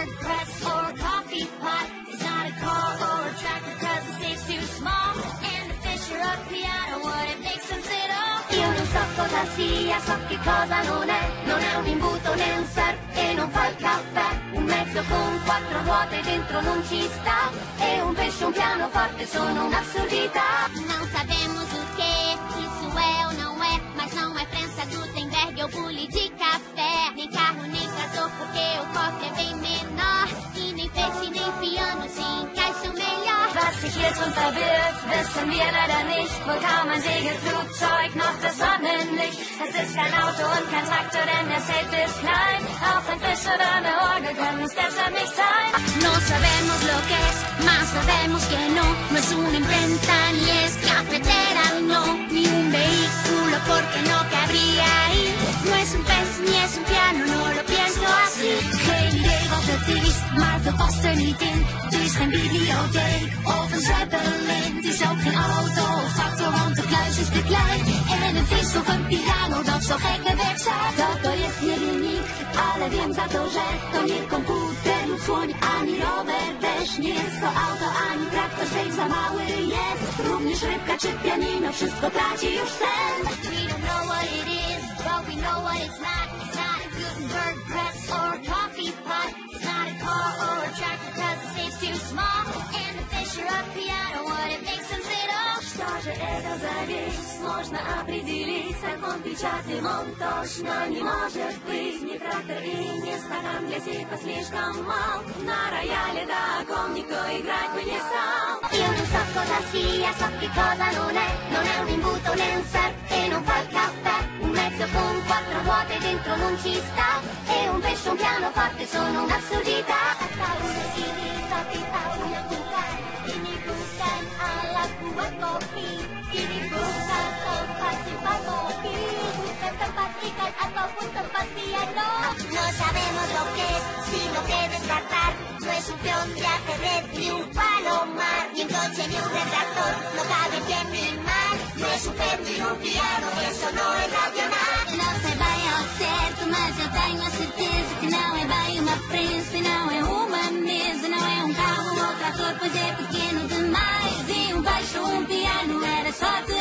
Gutenberg press or a coffee pot. It's not a car or a tractor cause the safe's too small. And the Fisher of piano wouldn't make sense at all. Io non so cosa sia, so che cosa non è. Non è un imbuto né un surf e non fa il caffè. Un mezzo con quattro ruote dentro non ci sta. E un pesce, un pianoforte sono un'assurdità. Não sabemos o que isso é ou não é, mas não é prensa Gutenberg ou bule de café. Nem carro, nem trator, porque hier drin verbirgt, wissen wir leider nicht. Wo kam ein Segelflugzeug noch das Sonnenlicht? Es ist kein Auto und kein Traktor, denn der Safe ist klein. Auch ein Fisch oder eine Orgel können es deshalb nicht sein. No sabemos lo que es, más sabemos que no. No es una imprenta, ni es cafetera, no. Ni un vehículo, porque no cabría ahí. No es un pez, ni es un piano, no is, maar dat past er niet in. Het is geen bibliotheek of een zeppelin. Het is ook geen auto of tractor, want de kluis is te klein. En een vis of een piano, dat zou gekke weg zijn. To to jest nie linik, ale wiem za to, że to nie komputer słoń, ani rower też nie jest to auto, ani traktor, safe za mały jest. Również rybka czy pianino, wszystko traci już sens. We don't know what it is, but we know what it's not. Что же это за вещь? Сложно определить, как он печатным, он точно не может быть. Не трактор и не стакан для сейфа слишком мал. На рояле до окон никто играть бы не стал. Io non so cosa sia, so che cosa non è. Non è un imbuto né un surf e non fa il caffè. Un mezzo con quattro ruote dentro non ci sta. E un pesce, un pianoforte sono un'assurdità. No es un peón de ajedrez, ni un palomar, ni un coche, ni un retractor. No cabe bien ni mal. No es un pez ni un piano, eso no es racional. Não sei bem ao certo, mas eu tenho a certeza que não é bem uma prensa e não é uma mesa, não é um carro ou trator, pois é pequeno demais. E um baixo, um piano, era só amar.